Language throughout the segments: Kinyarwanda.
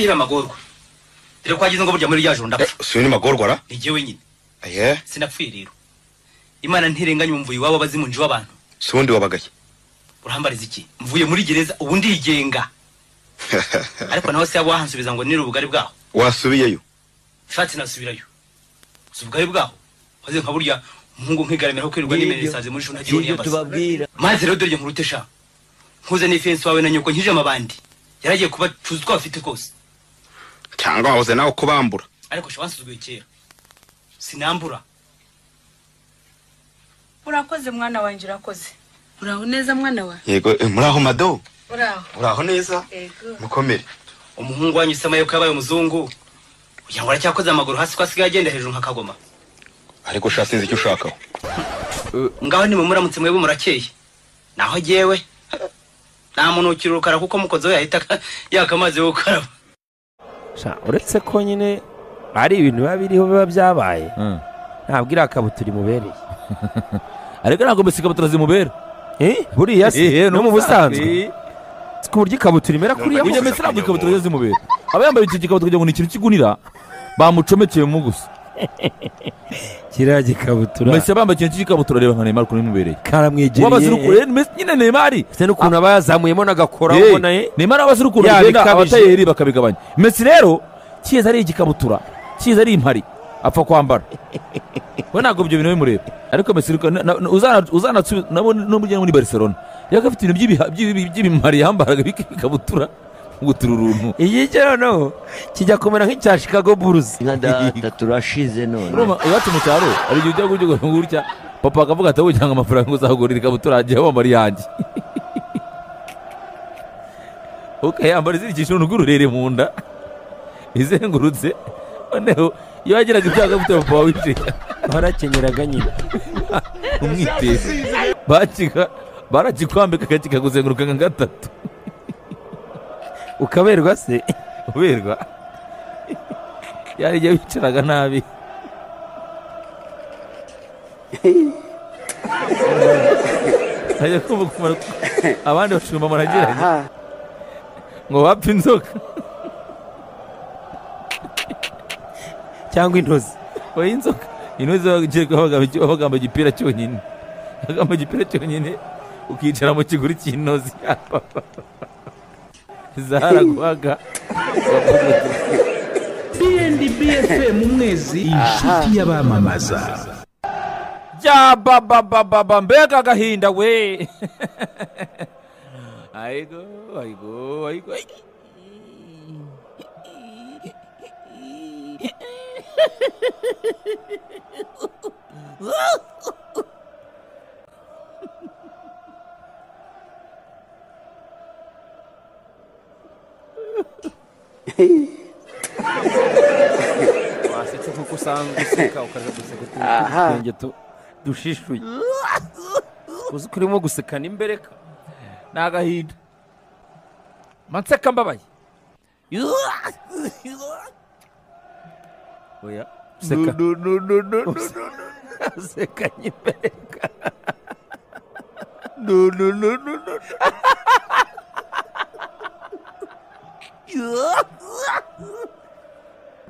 ikihira amagorwa dore ko wagize ngo burya muri rya joro ndapfa. Si ni magorwa ni jyewe nyine. Aye. Sinapfuye rero. Imana ntirenganya umvuye iwabo abazimunji w'abantu si ubundi wabagaye? Urambariza iki? Mvuye muri gereza ubu ndigenga. Ariko nawe se yaba wahansubiza ngo nire ubugari bwaho? Wasubiyeyo? Nshatse nasubirayo si ubugari bwaho? Maze nka burya umuhungu nkigaramira ko kwirirwa n'imbere isazi muri Ngibyo yiyambaza tubabwira. Maze rero dore nkurute sha. Nkuze n'ifensi wawe na nyoko nkije amabandi. Yaragiye kubacuza uko bafite kose cyangwa wahoze nawe kubambura ariko sha wansuzuguye kera. Sinambura. Urakoze mwana wanjye urakoze. Uraho neza mwana wa yego eh, muri aho mado? Uraho. Uraho neza? Yego. Mukomere. Umuhungu wanyu isamaye ko yabaye umuzungu. Kugira ngo aracyakoze amaguru hasi ko asigaye agenda hejuru nka kagoma. Ariko sha sinzi icyo ushakaho. Ngaho nimuramutse mwebwe murakeye naho jyewe nta muntu ukirukara kuko mukozeho yahita aka- yaka amazi yo gukaraba. Uretse ko nyine ari ibintu biba biriho biba byabaye ntabwo iriya kabutura imubereye ariko ntabwo mbese ikabutura zimubera Eh, buriya se Eh, no mu busanzwe Eh, si ku buryo ikabutura imera kuriya burya mbese ntabwo ikabutura zimubera aba yambaye icyo gikabutura kugira ngo ni ikintu kigunira bamucomekeyemo gusa kiriya gikabutura mbese bambaye ikintu cy'ikabutura reba nka Neymar ukuntu bimubereye karamwegereye wabazirukure mbese nyine Neymar ndetse n'ukuntu aba yazamuyemo n'agakora Eh, ubona ye Neymar abazirukure Yabikabije. bigenda abatayeri bakabigabanya Messi rero kiza ari igikabutura kiza ari impari apfa kwambara we ntabwo ibyo bintu bimureba ariko Messi ariko na- na- uzana- uzanatsubi- nabo n'umujyana muri Barcelona yari afite ibintu by'ibimari yambaraga bikabutura gutura uruntu iyi cyo noneho. Kijya kumera nk'icya chicago bulls. Nka data turashize none. Urumva, iwacu mu cyaro hari igihe ujya gutya ngo gutya. Papa akavuga ati wowe cyangwa amafaranga uzagurira ikabutura hagiye wambara iyanjye ukayambara izirikisha uruntu rw'ururere mu nda. Izengurutse. Noneho iyo wagiraga ibyago bifite papa wawe wicaye barakenyeraga nyine bakiga barakikwambika kikaguzenguruka nka gatatu ukaberwa se? Uberwa? Yari igihe wicaraga nabi. Abandi bashumba muragiranye. Ngo bapfe inzoka. Cyangwa intozi. Oya inzoka intozi wabaga wambaye igipira cyonyine. Wambaye igipira cyonyine ukicara mu kiguri cy'intozi zaraguhaga bfm umwezi inshuti y'abamamaza. Ya bababababa mbega agahinda we. Ayigo ayigo ayigo. wasetse nk'uko usanga useka ukaza guseka utwenge dushishuye uzi ko urimo gusekana imbereka ni agahinda manseka mbabaye oya useka usekanye imbereka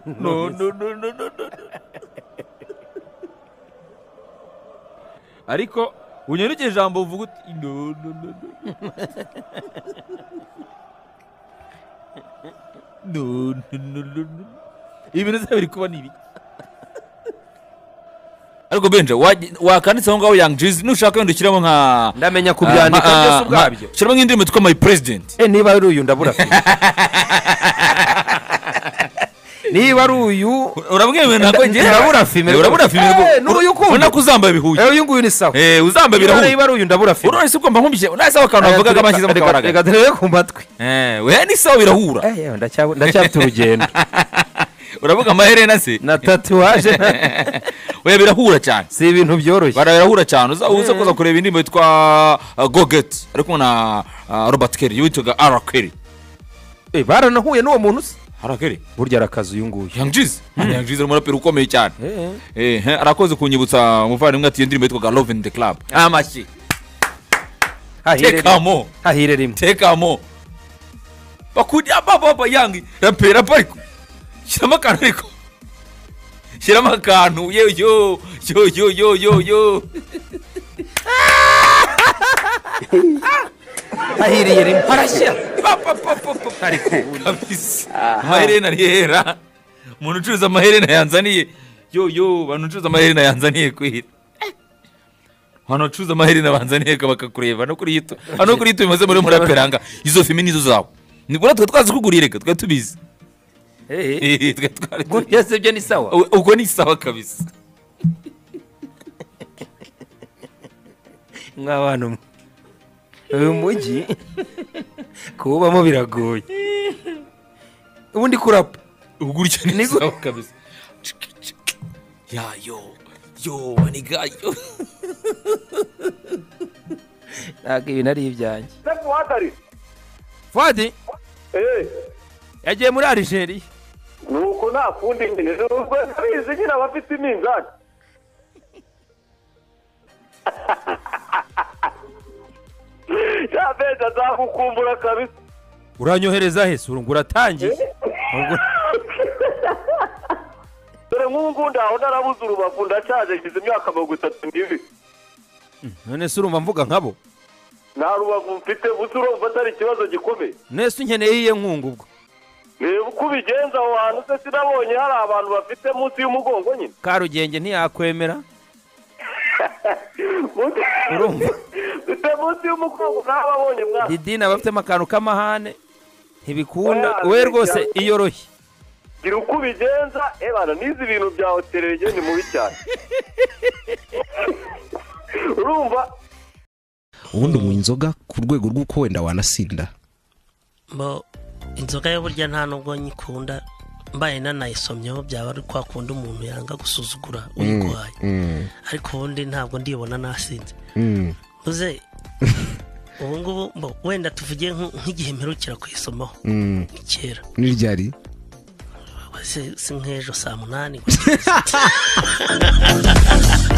No, no, no, no, no, no. ariko unyarukije ijambo uvuga uti no no no no. No no no ibintu biri kuba ni ibiki ariko benja wajya- wakanditse aho ngaho yang jizi nushaka wenda ushyiramo nka ndamenya kubyandika Ah, byose ah, ubwabyo. nka- shyiramo nk'indirimbo yitwa my president. Eh, niba ari uyu ndabura fime niba ari uyu urabwira ntabwo njye Ndabura filime urabura filime Eh, n'uyu ukunda. ubona ko uzambaye bihuye. Eh, uyu nguyu ni sawa. Eh uzambaye niba birahuye ari uyu ndabura fime urabona se ugomba nkumbishye unahise akantu bavugaga bashyize mu kabaraga. reka turebe ku matwi. Eh we ni sawa birahura. Eh, ndacyafite urugendo uravuga amaherena se? Na tatuwaje oya birahura cyane. Si ibintu byoroshye. Barabirahura cyane. Uza eh. kuza kureba indi yitwa uh, gogeti ariko na uh, robert kelly. Witwaga ara kelly. Eh, baranahuye n'uwo muntu se harakere burya arakazi uyu nguyu. Yangize hmm. yangize umuraperi ukomeye cyane. Eh, arakoze kunyibutsa umuvandimwe ati indirimbo yitwaga loveni de club. Ah, Amashyi tekamo hahire rimwe. Tekamo bakujya ah, baba yangi rapera pariko shyiramo akantu ariko. Shyiramo akantu yo yo. Yo yo yo yo yo. Ahiriye rimwe harashya amaherena arihera umuntu ucuruza amaherena yanzaniye. Yo yo abantu ucuruza amaherena yanzaniye kwira abantu bacuruza amaherena banzaniye bakakureba no kuri yito hano kuri yito bimaze muri muraperanga izo fimi nizo zawe ni bwo twe twazi kugurira reka twe tubizi Eh, twe twari ubwo byose byo ni sawa. Ubwo ni sawa kabisa. Nk'abantu mwe uyu mujyi kuwubamo biragoye. Ubundi kurapa. Ubwo gutya ni sawa kabisa. Ya yo yo maniga yo. Ntabwo ibintu ari ibyanjye. Eee yagiye muri arijeriya nuko nta kundi nyine nubwo abizi nyine aba afite iminzani ya beza azagukumbura kabisa uranyohereza he sura ngo uratangiye dore nk'ubu ngubu ndaho narabuze urubavu ndashaje ngize imyaka mirongo itatu n'ibiri none se urumva mvuga nkabo nta rubavu mfite gusa urumva atari ikibazo gikomeye nese unkeneye iyihe nkunga ubwo reba uko ubigenza aho hantu se sinabonye hari abantu bafite munsi y'umugongo nyine. Karugenge ntiyakwemera. Mfite munsi y'umugongo ntababonye mwana. Didine aba afitemo akantu k'amahane ntibikunda. We rwose iyoroshye. Gira uko ubigenza ebana n'izi bintu bya hotelege ni mubi cyane. Urumva? Ubundi unywa inzoga ku rwego rw'uko wenda wanasinda. Inzoga yo burya nta nubwo nyikunda mbaye nanayisomyeho byaba ari kwa kundi umuntu yanga gusuzugura uyirwaye. ariko ubundi ntabwo ndibona nasinze. Uze ubu ngubu mbo wenda tuvuge nk- nk'igihe mperukira kuyisomaho. Ni kera. Ni ryari si nk'ejo saa munani.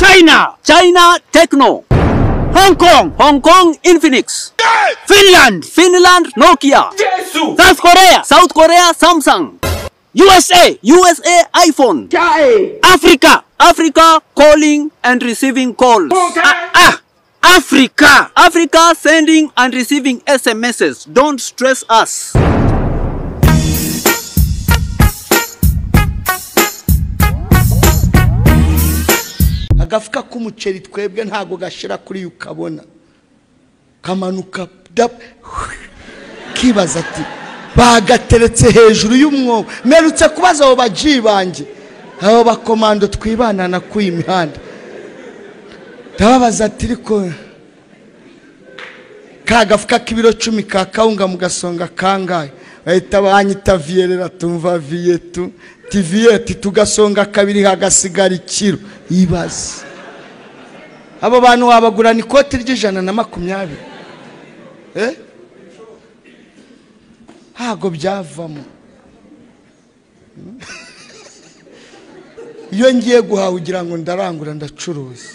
China, China Techno. Hong Kong, Hong Kong Infinix. Yes! Finland, Finland Nokia. South Korea, South Korea Samsung. USA, USA iPhone. Africa, Africa calling and receiving calls. Okay. Ah, ah, Africa, Africa sending and receiving SMSs. Don't stress us. Agafuka k'umuceri twebwe ntabwo gashyira kuri ukabona kamanuka kibaza ati bagateretse hejuru y'umwobo. Mperutse kubaza abo baji banjye. Abo bakomando twibanana kuri iyi mihanda. Ndababaza ati ariko ka gafuka k'ibiro cumi ka kawunga mu gasonga kangahe? Bahita banyita viyerera tumva viyetu tiviyeti tugasonga kabiri hagasigara ikiro. Ibaze. Abo bantu wabagurana ikoti ry'ijana na makumyabiri. Eh? ntabwo byavamo. Iyo ngiye guhaha ugira ngo ndarangura ndacuruza.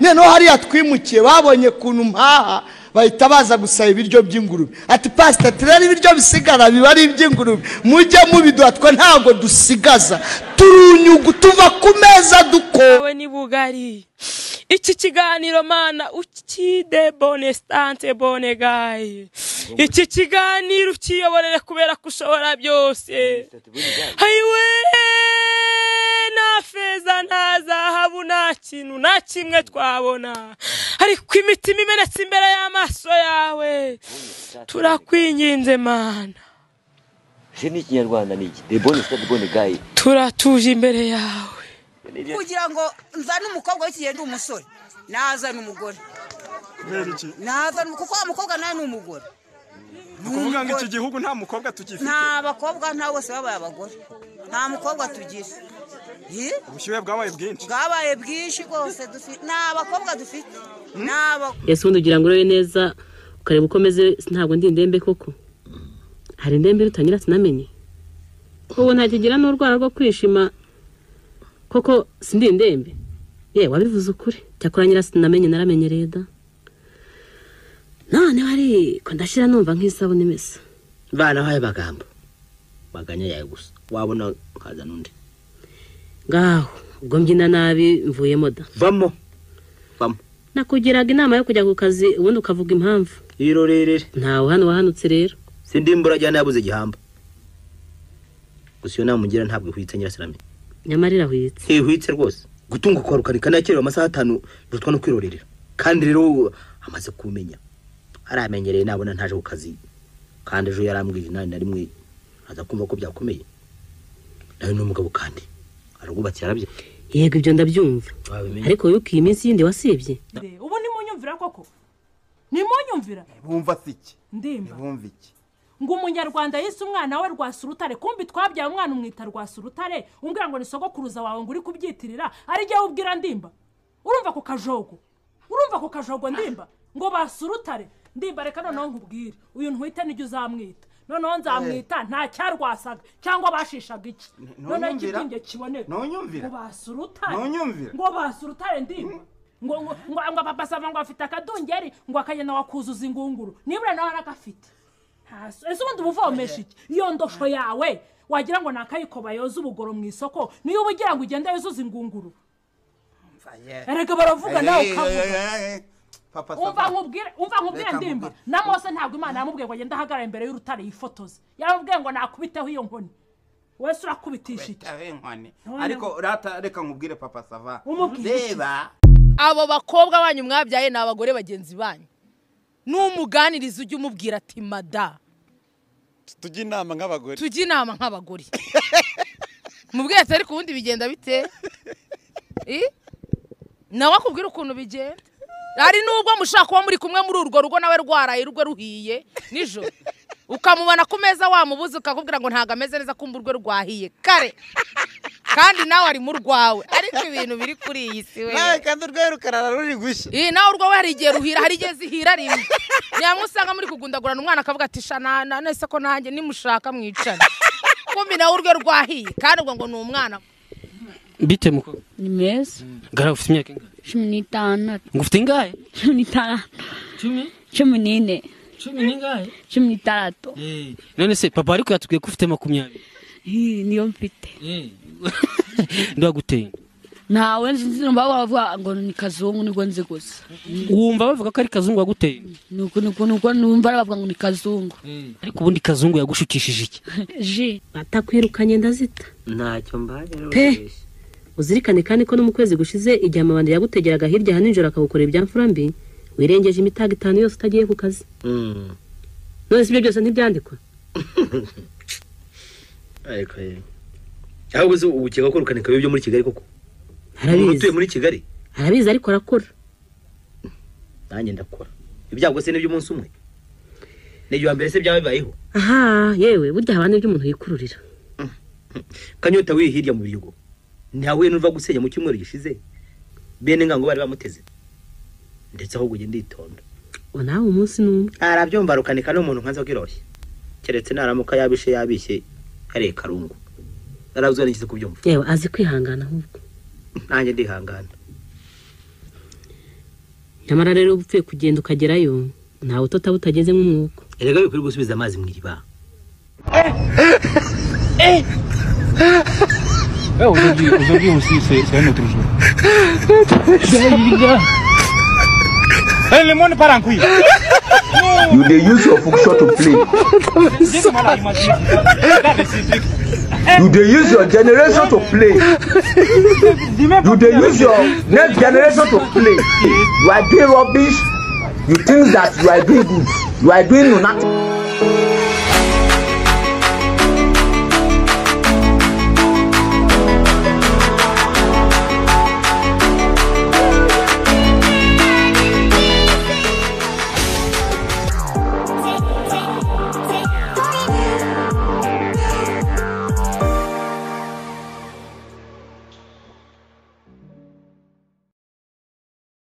Noneho hariya twimukiye babonye ukuntu mpaha bahita baza gusaba ibiryo by'ingurube. Ati pasita turere ibiryo bisigara biba ari iby'ingurube. Mujye mubiduha. Twe ntabwo dusigaza. Turunyugu tuva ku meza dukora iki kiganiro mana ukide bone stante bone gayi iki kiganiro ukiyoborere kubera ko ushobora byose. Hayiwe nta feza nta zahabu nta kintu nta kimwe twabona. Ariko imitima imenetse imbere y'amaso yawe. Turakwinginze mana. Ni ikinyarwanda ni iki? Debone sita debone gayi turatuje imbere yawe. Kugira ngo nzane umukobwa w'ikigenda umusore. Nazana umugore. Nazana kuko wa mukobwa nawe ni umugore. Ni ukuvuga ngo iki gihugu nta mukobwa tugifite. Nta bakobwa nta bose babaye abagore. Nta mukobwa tugira. Ubushyuhe bwabaye bwinshi. Bwabaye bwinshi rwose dufite nta bakobwa dufite. Nta ese ubundi ugira ngo urebe neza ukareba uko umeze ntabwo ndi indembe koko? Hari indembe rutangira sinamenye. Ubu ntakigira n'urwara rwo kwishima. Koko sindi indembe ye wabivuze ukuri. Cyakora nyirasinamenye naramenyereye da. Noneho ariko ndashyira numva nk'isabune imesa. Banahaye amagambo. Maganya yawe gusa. Wabona ukazana undi ngaho ubwo mbyina nabi mvuyemo da. Vamo. Vamo. Nakugiraga inama yo kujya ku kazi ubundi ukavuga impamvu. Irorerere ntawe hano wahanutse rero. Sindi imburajyana yabuze igihamba. Gusa iyo nama ugira ntabwo ihwitse nyirasirame nyamara irahwitse. Ntihwitse rwose. Gutunga kwa rukarika nakerewe amasaha atanu birutwa no kwirorerera kandi rero amaze kumenya. Aramenyereye nabona ntaje ku kazi. Kandi ejo yarambwiye inani na rimwe aza kumva ko byakomeye. Nawe ni umugabo kandi. Ararwubatse yarabye. Yego ibyo ndabyumva. Ariko wibuka iyi minsi yindi wasibye. Ubu nimunyumvira koko? Nimunyumvira bumva si iki ndimba bumva iki? Ngo umunyarwanda yise umwana we rwasurutare kumbi twabyaye umwana umwita rwasurutare umbwira ngo ni sogokuruza wawe ngo uri kubyitirira ari jyewe ubwira ndimba urumva ku kajogo urumva ku kajogo ndimba ngo basurutare ndimba reka noneho nkubwire uyu ntwite nijyo uzamwita noneho nzamwita nta cyarwasaga cyangwa bashishaga iki noneho ikibyimbye kiboneka ngo basurutare ngo basurutare ndimba ngo ngo ngo ngo ngo afite akadungeri ngo akagenda wakuzuza ingunguru nibura nawe aragafite Ntaso- ese ubundi ubuvomesha iki iyo ndosho yawe wagira ngo ni akayikoba yoza ubugoro mu isoko niyo uba ugira ngo ugende yuzuza ingunguru. Erega baravuga nawe ukavuga. papa umva nkubwire umva nkubwire Reka ndimba. na mose ntabwo imana yamubwiye ngo agende ahagarare imbere y'urutare yifotoze. Yaramubwiye ngo nakubiteho iyo nkoni. Wese urakubitisha iki ariko rata reka nkubwire papa sava reba. Abo bakobwa banyu mwabyaye ni abagore bagenzi banyu. N'umuganiriza ujya umubwira ati mada. Tujye inama nk'abagore. Tujye inama nk'abagore. Mubwire ati ariko ubundi bigenda bite? Nawe akubwira ukuntu bigenda? Hari n'ubwo mushaka kuba muri kumwe muri urwo rugo nawe rwaraye rwe ruhiye nijoro. Ukamubona ku meza wamubuze ukakubwira ngo ntabwo ameze neza kumva urwe rwahiye. Kare! Kandi nawe ari mu rwawe. Ariko ibintu biri kuri iyi si we. Nawe kandi urwaye rukarara ruri gushya. Iyi nawe urwawe hari igihe ruhira hari igihe zihira rimwe. Nyamwe usanga muri kugundagurana umwana akavuga ati shana na nese ko nanjye nimushaka mwicane? Kumbi nawe urwe rwahiye kandi ubwo ngo ni umwana. Bite mukobwa? Ni meza gara ufite imyaka ingahe? Cumi n'itandatu. Ngo ufite ingahe? Cumi n'itandatu. Cumi? Cumi n'ine. Cumi n'ingahe? Cumi n'itandatu. None se papa ariko yatubwiye ko ufite makumyabiri. Niyo mfite. Ndaguteye. Ntawe nzi numva bavuga ngo ni kazungu ni bwo nzi gusa. Wumva bavuga ko ari kazungu waguteye nuko nuko nuko numva bavuga ngo ni kazungu. Ariko ubundi kazungu yagushukishije iki? Ji. Batakwirukanye ndazita. Ntacyo mbaye pe. Uzirikane kandi ko no mu kwezi gushize igihe amabandi yagutegeraga hirya aha nijoro akagukorera ibyamfura mbi wirengeje imitaga itanu yose utagiye ku kazi. None si ibyo byose ntibyandikwa. Ariko ye. Ahubwo uzi ubu ukeka ko rukanika byo muri kigali koko. Umuntu utuye muri kigali. Arabizi ariko arakora. Nanjye ndakora. Ibyago se n'iby'umunsi umwe? N'ibyo mbere se byaba bibayeho? Aha yewe burya haba n'ibyo umuntu yikururira. Kanyota wiri hirya mu bigo ntawe nuva gusenya mu cyumweru gishize? Bene ngango bari bamuteze. Ndetse ahubwo ugenda nditonda ubu nawe umunsi n'umwe. Arabyumva rukanika n'umuntu nkanza bw'iroshye keretse naramuka yabishe yabishye hariya karungu narabuze n'ikize kubyumva. Yewe azi kwihangana ahubwo. Nanjye ndihangana nyamara rero uba upfuye kugenda ukagerayo ntawe utota butageze nk'umwuka erega bikwiye gusubiza amazi mu iriba Aujourd'hui, aussi, c'est un autre jour. Eh, le monde part en couille. You dey use your function to play. You dey use your generation to play. You dey use your next generation to play. You are doing rubbish. You think that you are doing good. You are doing nothing.